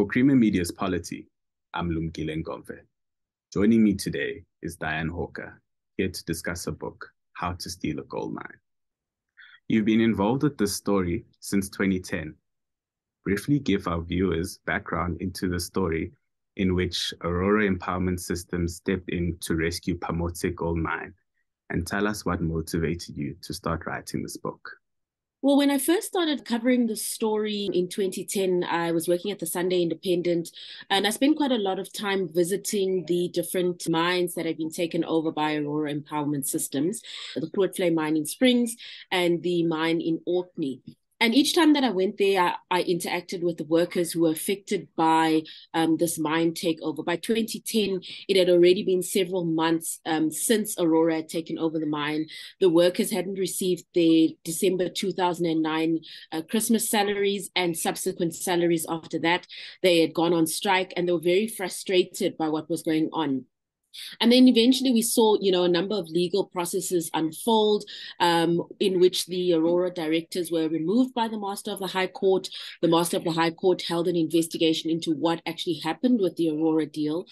For Creamer Media's Polity, I'm Lumkile Ngomve. Joining me today is Dianne Hawker, here to discuss her book, How to Steal a Gold Mine. You've been involved with this story since 2010. Briefly give our viewers background into the story in which Aurora Empowerment Systems stepped in to rescue Pamodzi Gold Mine and tell us what motivated you to start writing this book. Well, when I first started covering the story in 2010, I was working at the Sunday Independent, and I spent quite a lot of time visiting the different mines that have been taken over by Aurora Empowerment Systems, the Grootvlei mine in Springs and the mine in Orkney. And each time that I went there, I, I interacted with the workers who were affected by um, this mine takeover. By 2010, it had already been several months um, since Aurora had taken over the mine. The workers hadn't received their December 2009 uh, Christmas salaries and subsequent salaries after that. They had gone on strike and they were very frustrated by what was going on. And then eventually we saw, you know, a number of legal processes unfold um, in which the Aurora directors were removed by the Master of the High Court. The Master of the High Court held an investigation into what actually happened with the Aurora deal.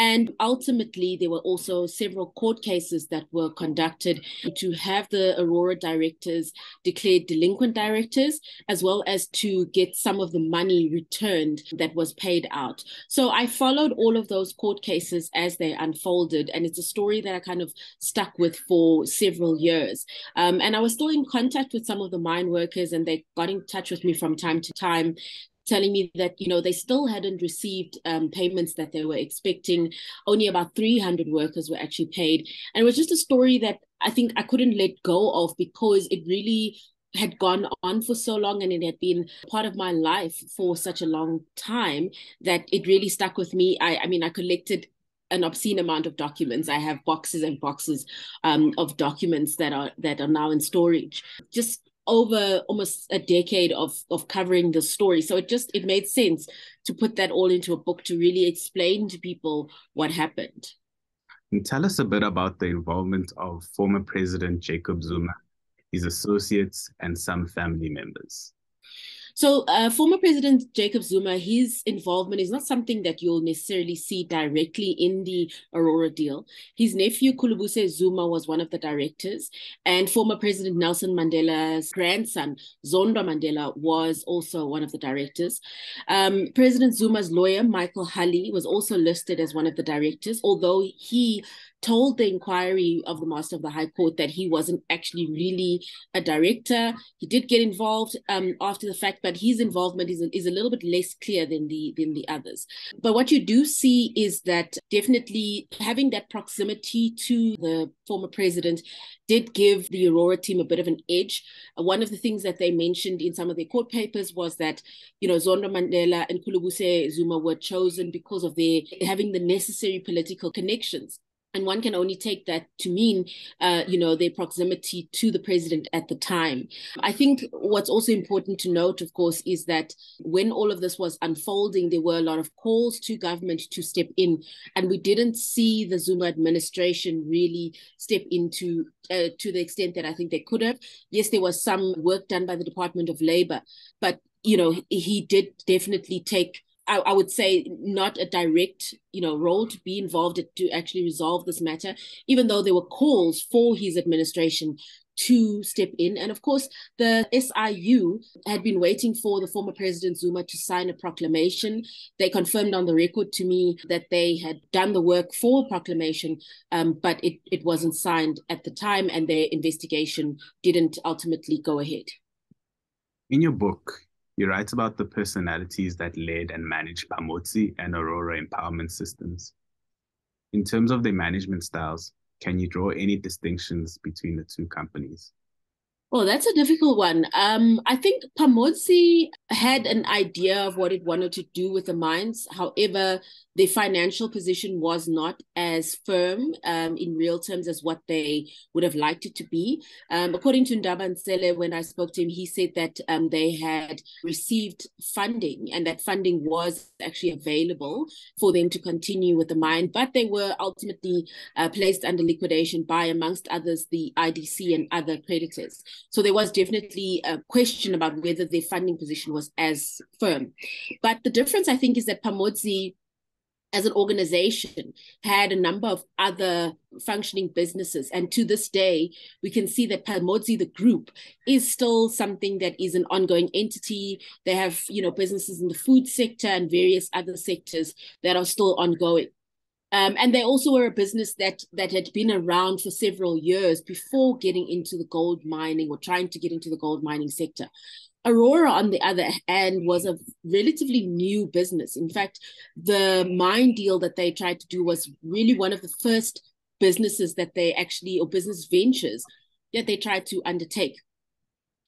And ultimately, there were also several court cases that were conducted to have the Aurora directors declared delinquent directors, as well as to get some of the money returned that was paid out. So I followed all of those court cases as they unfolded. And it's a story that I kind of stuck with for several years. Um, and I was still in contact with some of the mine workers, and they got in touch with me from time to time telling me that you know they still hadn't received um, payments that they were expecting. Only about 300 workers were actually paid, and it was just a story that I think I couldn't let go of because it really had gone on for so long and it had been part of my life for such a long time that it really stuck with me. I, I mean, I collected an obscene amount of documents. I have boxes and boxes um, of documents that are that are now in storage. Just over almost a decade of of covering the story. So it just it made sense to put that all into a book to really explain to people what happened. And tell us a bit about the involvement of former president jacob zuma his associates and some family members so, uh, former President Jacob Zuma, his involvement is not something that you'll necessarily see directly in the Aurora deal. His nephew, Khulubuse Zuma, was one of the directors, and former President Nelson Mandela's grandson, Zondwa Mandela, was also one of the directors. Um, President Zuma's lawyer, Michael Hulley, was also listed as one of the directors, although he told the inquiry of the Master of the High Court that he wasn't actually really a director. He did get involved um, after the fact, but his involvement is a, is a little bit less clear than the than the others. But what you do see is that definitely having that proximity to the former president did give the Aurora team a bit of an edge. One of the things that they mentioned in some of their court papers was that, you know, Zondwa Mandela and Khulubuse Zuma were chosen because of their having the necessary political connections and one can only take that to mean, uh, you know, their proximity to the president at the time. I think what's also important to note, of course, is that when all of this was unfolding, there were a lot of calls to government to step in, and we didn't see the Zuma administration really step into uh, to the extent that I think they could have. Yes, there was some work done by the Department of Labor, but you know, he did definitely take I, I, would say not a direct you know role to be involved to actually resolve this matter even though there were calls for his administration to step in. And of course the SIU had been waiting for the former president Zuma to sign a proclamation. They confirmed on the record to me that they had done the work for proclamation um, but it, it wasn't signed at the time and their investigation didn't ultimately go ahead. In your book he writes about the personalities that led and managed Pamodzi and Aurora Empowerment Systems. In terms of their management styles, can you draw any distinctions between the two companies? Well, that's a difficult one. Um, I think Pamodzi had an idea of what it wanted to do with the mines. However, the financial position was not as firm um, in real terms as what they would have liked it to be. Um, according to Ndaba Ntsele, when I spoke to him, he said that um, they had received funding and that funding was actually available for them to continue with the mine, but they were ultimately uh, placed under liquidation by, amongst others, the IDC and other creditors. So there was definitely a question about whether their funding position was as firm. But the difference, I think, is that Pamodzi as an organization had a number of other functioning businesses. And to this day we can see that Pamodzi the group is still something that is an ongoing entity. They have you know businesses in the food sector and various other sectors that are still ongoing. Um, and they also were a business that that had been around for several years before getting into the gold mining or trying to get into the gold mining sector. Aurora, on the other hand, was a relatively new business. In fact, the mine deal that they tried to do was really one of the first businesses that they actually, or business ventures that they tried to undertake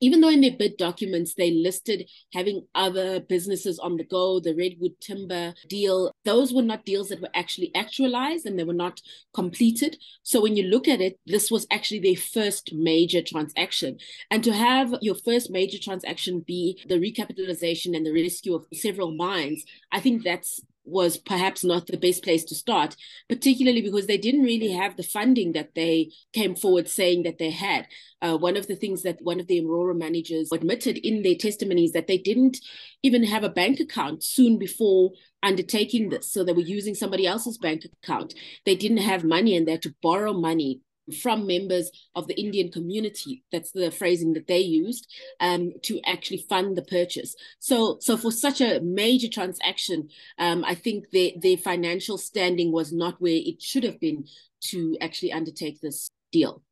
even though in their bid documents they listed having other businesses on the go, the Redwood Timber deal, those were not deals that were actually actualized and they were not completed. So when you look at it, this was actually their first major transaction. And to have your first major transaction be the recapitalization and the rescue of several mines, I think that's was perhaps not the best place to start, particularly because they didn't really have the funding that they came forward saying that they had. Uh, one of the things that one of the Aurora managers admitted in their testimonies that they didn't even have a bank account soon before undertaking this. So they were using somebody else's bank account. They didn't have money and they had to borrow money from members of the Indian community. That's the phrasing that they used um, to actually fund the purchase. So, so for such a major transaction, um, I think their their financial standing was not where it should have been to actually undertake this deal.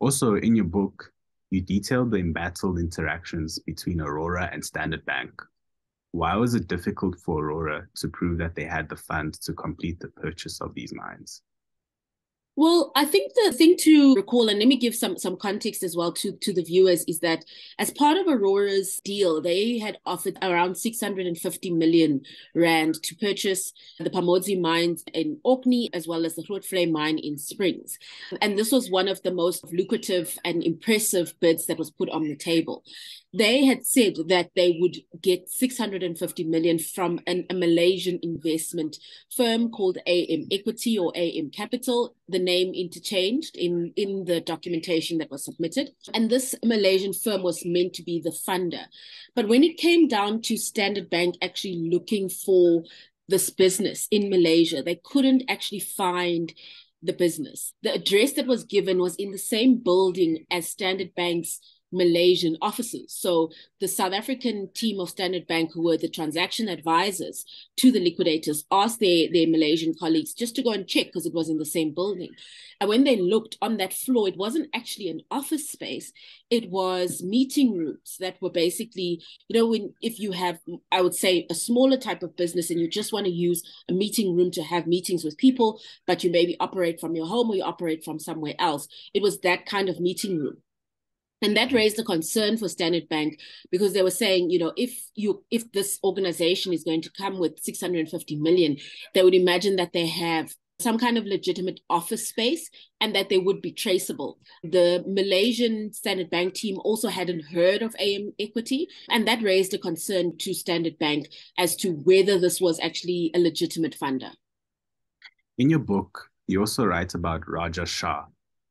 Also, in your book, you detailed the embattled interactions between Aurora and Standard Bank. Why was it difficult for Aurora to prove that they had the funds to complete the purchase of these mines? Well, I think the thing to recall, and let me give some some context as well to, to the viewers, is that as part of Aurora's deal, they had offered around 650 million rand to purchase the Pamodzi mines in Orkney as well as the Grootvlei mine in Springs. And this was one of the most lucrative and impressive bids that was put on the table they had said that they would get 650 million from an, a Malaysian investment firm called AM Equity or AM Capital, the name interchanged in, in the documentation that was submitted. And this Malaysian firm was meant to be the funder. But when it came down to Standard Bank actually looking for this business in Malaysia, they couldn't actually find the business. The address that was given was in the same building as Standard Bank's Malaysian offices. So the South African team of Standard Bank, who were the transaction advisors to the liquidators, asked their, their Malaysian colleagues just to go and check because it was in the same building. And when they looked on that floor, it wasn't actually an office space, it was meeting rooms that were basically, you know, when if you have, I would say, a smaller type of business and you just want to use a meeting room to have meetings with people, but you maybe operate from your home or you operate from somewhere else. It was that kind of meeting room and that raised a concern for standard bank because they were saying you know if you if this organization is going to come with 650 million they would imagine that they have some kind of legitimate office space and that they would be traceable. The Malaysian Standard Bank team also hadn't heard of AM Equity, and that raised a concern to Standard Bank as to whether this was actually a legitimate funder. In your book, you also write about Raja Shah,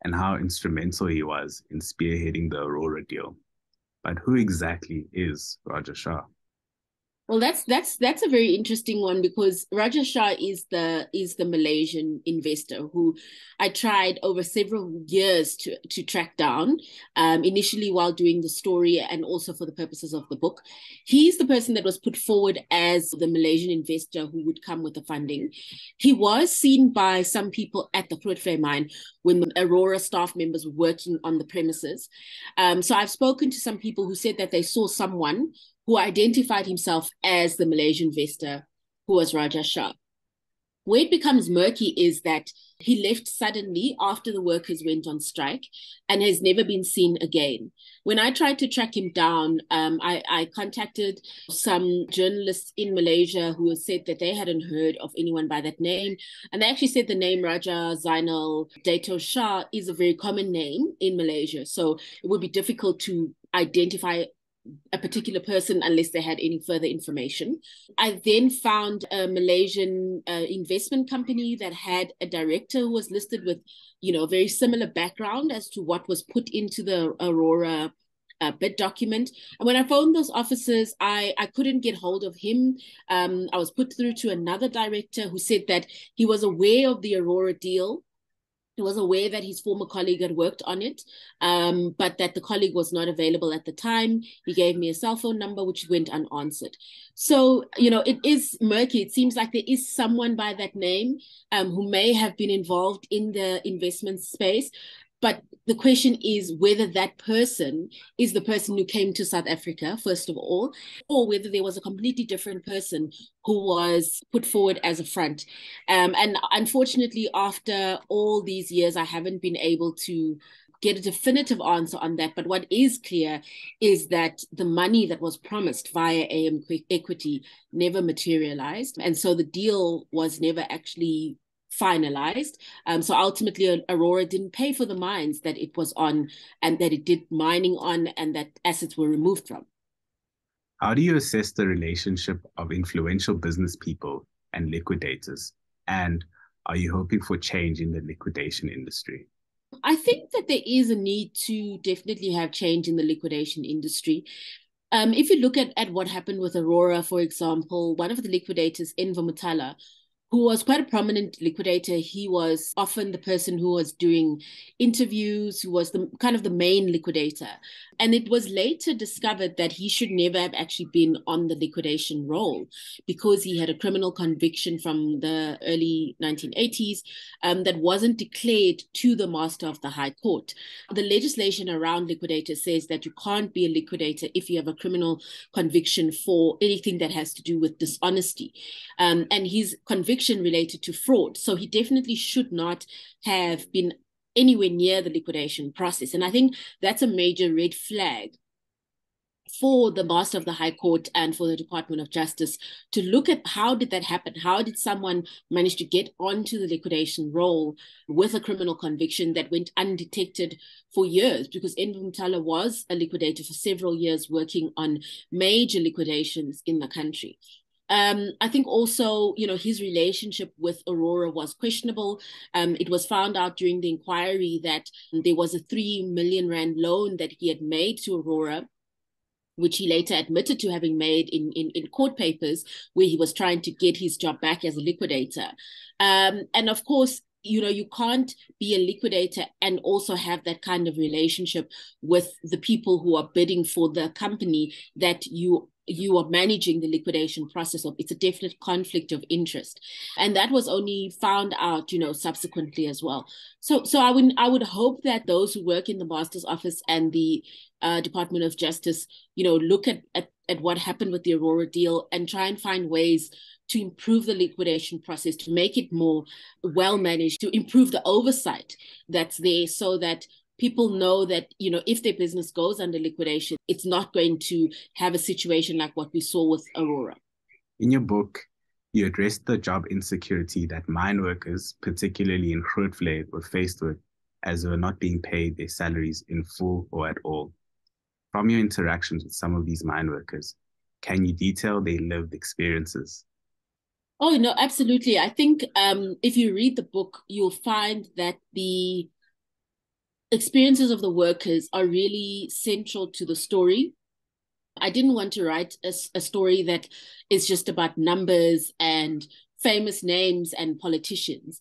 and how instrumental he was in spearheading the Aurora deal. But who exactly is Raja Shah? Well, that's that's that's a very interesting one because Raja Shah is the is the Malaysian investor who I tried over several years to to track down. Um, initially, while doing the story and also for the purposes of the book, he's the person that was put forward as the Malaysian investor who would come with the funding. He was seen by some people at the Grootvlei mine when the Aurora staff members were working on the premises. Um, so I've spoken to some people who said that they saw someone who identified himself as the Malaysian investor who was Raja Shah. Where it becomes murky is that he left suddenly after the workers went on strike and has never been seen again. When I tried to track him down, um, I, I, contacted some journalists in Malaysia who said that they hadn't heard of anyone by that name. And they actually said the name Raja Zainal Dato Shah is a very common name in Malaysia. So it would be difficult to identify a particular person unless they had any further information. I then found a Malaysian uh, investment company that had a director who was listed with, you know, a very similar background as to what was put into the Aurora uh, bid document. And when I phoned those offices, I, I couldn't get hold of him. Um, I was put through to another director who said that he was aware of the Aurora deal. He was aware that his former colleague had worked on it, um, but that the colleague was not available at the time. He gave me a cell phone number, which went unanswered. So, you know, it is murky. It seems like there is someone by that name um, who may have been involved in the investment space. But the question is whether that person is the person who came to South Africa, first of all, or whether there was a completely different person who was put forward as a front. Um, and unfortunately, after all these years, I haven't been able to get a definitive answer on that. But what is clear is that the money that was promised via AM equity never materialized. And so the deal was never actually finalized. Um, so ultimately, Aurora didn't pay for the mines that it was on and that it did mining on and that assets were removed from. How do you assess the relationship of influential business people and liquidators? And are you hoping for change in the liquidation industry? I think that there is a need to definitely have change in the liquidation industry. Um, if you look at, at what happened with Aurora, for example, one of the liquidators, Enver Motala, who was quite a prominent liquidator. He was often the person who was doing interviews, who was the kind of the main liquidator. And it was later discovered that he should never have actually been on the liquidation roll because he had a criminal conviction from the early 1980s um, that wasn't declared to the master of the High Court. The legislation around liquidators says that you can't be a liquidator if you have a criminal conviction for anything that has to do with dishonesty. Um, and his conviction related to fraud. So he definitely should not have been anywhere near the liquidation process. And I think that's a major red flag for the master of the high court and for the department of justice to look at how did that happen how did someone manage to get onto the liquidation roll with a criminal conviction that went undetected for years because Enver Motala was a liquidator for several years working on major liquidations in the country um, I think also, you know, his relationship with Aurora was questionable. Um, it was found out during the inquiry that there was a three million rand loan that he had made to Aurora which he later admitted to having made in, in, in, court papers, where he was trying to get his job back as a liquidator. Um, and of course, you know, you can't be a liquidator and also have that kind of relationship with the people who are bidding for the company that you you are managing the liquidation process of it's a definite conflict of interest. And that was only found out you know subsequently as well. So so i would i would hope that those who work in the master's office and the uh, department of justice you know look at, at at what happened with the aurora deal and try and find ways to improve the liquidation process to make it more well managed to improve the oversight that's there so that people know that you know if their business goes under liquidation it's not going to have a situation like what we saw with aurora. In your book you addressed the job insecurity that mine workers particularly in Grootvlei were faced with as they were not being paid their salaries in full or at all. From your interactions with some of these mine workers can you detail their lived experiences? Oh no, absolutely. I think um, if you read the book, you'll find that the experiences of the workers are really central to the story. I didn't want to write a, a story that is just about numbers and famous names and politicians.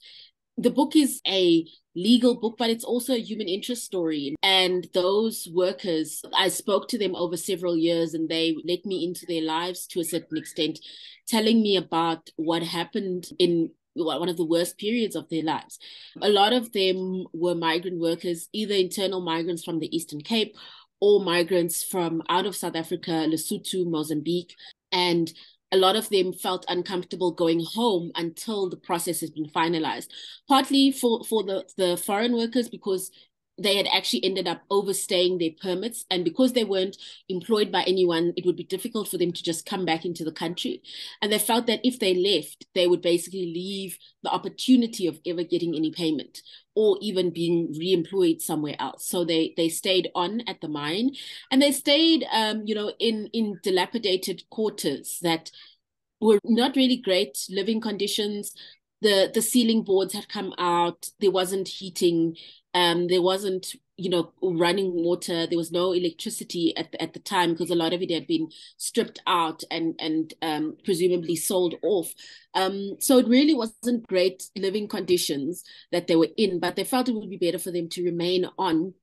The book is a legal book, but it's also a human interest story. And those workers, I spoke to them over several years and they let me into their lives to a certain extent, telling me about what happened in one of the worst periods of their lives. A lot of them were migrant workers, either internal migrants from the Eastern Cape or migrants from out of South Africa, Lesotho, Mozambique. And a lot of them felt uncomfortable going home until the process has been finalized. Partly for, for the, the foreign workers, because they had actually ended up overstaying their permits. And because they weren't employed by anyone, it would be difficult for them to just come back into the country. And they felt that if they left, they would basically leave the opportunity of ever getting any payment or even being re-employed somewhere else. So they they stayed on at the mine and they stayed um, you know, in in dilapidated quarters that were not really great living conditions. The the ceiling boards had come out, there wasn't heating Um, there wasn't, you know, running water. There was no electricity at the, at the time because a lot of it had been stripped out and and um, presumably sold off. Um, so it really wasn't great living conditions that they were in, but they felt it would be better for them to remain on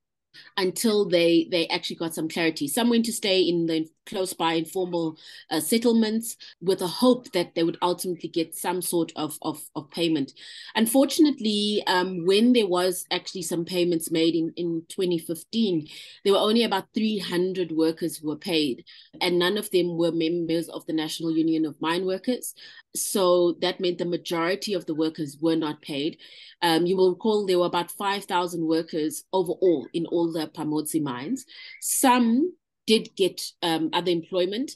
until they they actually got some clarity. Some went to stay in the close by informal uh, settlements with a hope that they would ultimately get some sort of of, of payment. Unfortunately, um, when there was actually some payments made in in 2015, there were only about 300 workers who were paid, and none of them were members of the National Union of Mine Workers. So that meant the majority of the workers were not paid. Um, you will recall there were about 5,000 workers overall in all the Pamodzi mines. Some did get um, other employment,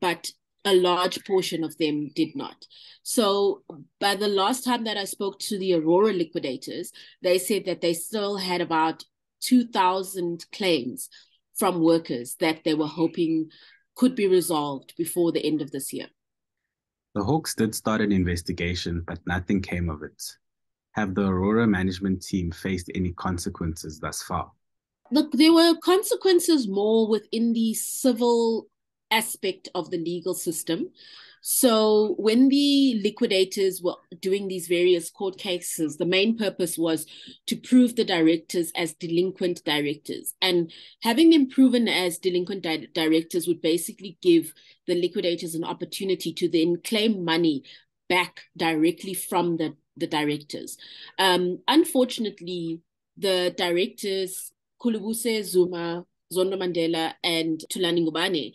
but a large portion of them did not. So, by the last time that I spoke to the Aurora liquidators, they said that they still had about 2,000 claims from workers that they were hoping could be resolved before the end of this year. The Hawks did start an investigation, but nothing came of it. Have the Aurora management team faced any consequences thus far? Look, there were consequences more within the civil aspect of the legal system. So when the liquidators were doing these various court cases, the main purpose was to prove the directors as delinquent directors. And having them proven as delinquent di- directors would basically give the liquidators an opportunity to then claim money back directly from the, the directors. Um, unfortunately, the directors, Khulubuse Zuma, Zondwa Mandela, and Thulani Ngubane,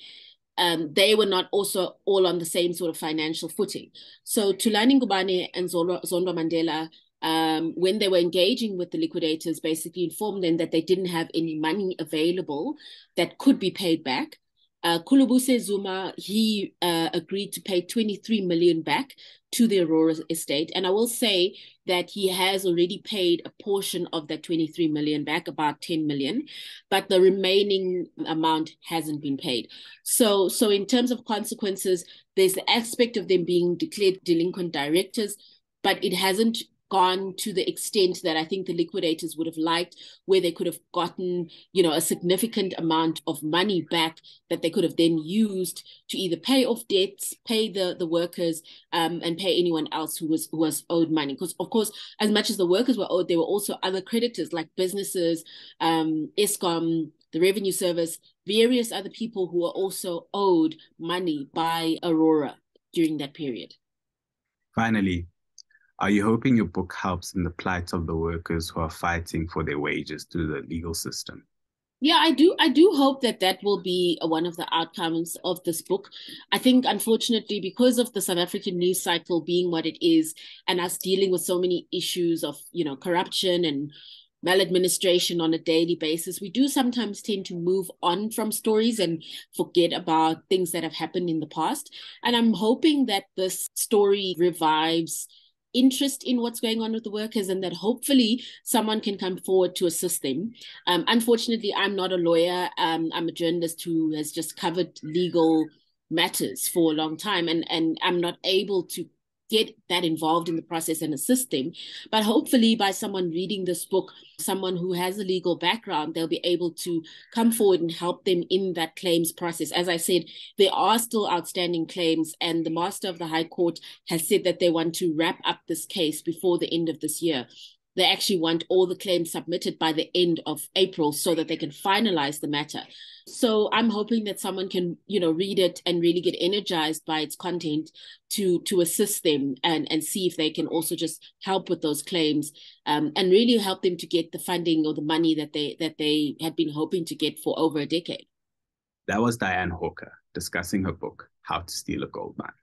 um, they were not also all on the same sort of financial footing. So Thulani Ngubane and Zondwa Mandela, um, when they were engaging with the liquidators, basically informed them that they didn't have any money available that could be paid back. Uh, Khulubuse Zuma, he uh, agreed to pay 23 million back to the Aurora estate. And I will say that he has already paid a portion of that 23 million back, about 10 million, but the remaining amount hasn't been paid. So, so in terms of consequences, there's the aspect of them being declared delinquent directors, but it hasn't gone to the extent that I think the liquidators would have liked, where they could have gotten, you know, a significant amount of money back that they could have then used to either pay off debts, pay the the workers, um, and pay anyone else who was who was owed money. Because of course, as much as the workers were owed, there were also other creditors like businesses, um, Eskom, the Revenue Service, various other people who were also owed money by Aurora during that period. Finally, are you hoping your book helps in the plight of the workers who are fighting for their wages through the legal system? Yeah, I do. I do hope that that will be uh, one of the outcomes of this book. I think, unfortunately, because of the South African news cycle being what it is, and us dealing with so many issues of, you know, corruption and maladministration on a daily basis, we do sometimes tend to move on from stories and forget about things that have happened in the past. And I'm hoping that this story revives interest in what's going on with the workers and that hopefully someone can come forward to assist them. Um, unfortunately, I'm not a lawyer. Um, I'm a journalist who has just covered legal matters for a long time and, and I'm not able to get that involved in the process and assist them. But hopefully, by someone reading this book, someone who has a legal background, they'll be able to come forward and help them in that claims process. As I said, there are still outstanding claims, and the Master of the High Court has said that they want to wrap up this case before the end of this year they actually want all the claims submitted by the end of April so that they can finalize the matter. So I'm hoping that someone can, you know, read it and really get energized by its content to to assist them and and see if they can also just help with those claims um, and really help them to get the funding or the money that they that they had been hoping to get for over a decade. That was Dianne Hawker discussing her book, How to Steal a Gold Mine.